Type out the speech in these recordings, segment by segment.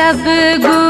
सब गुण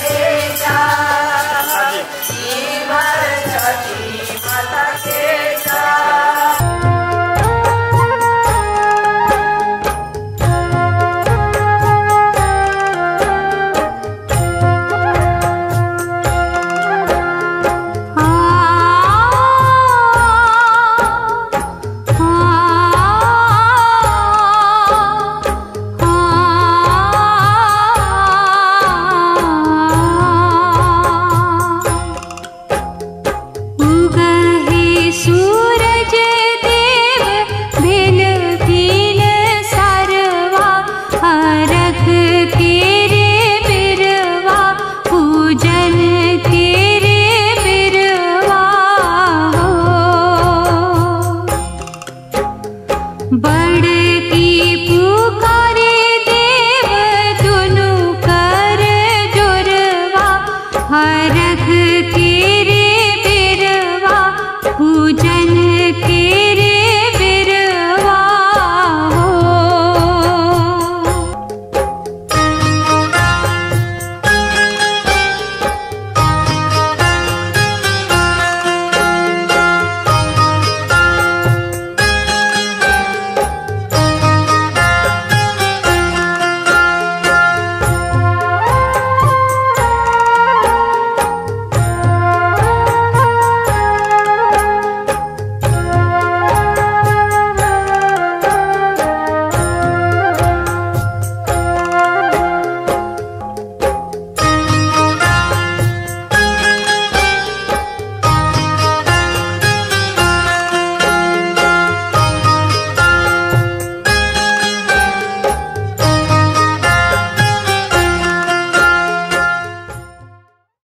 Yes. हर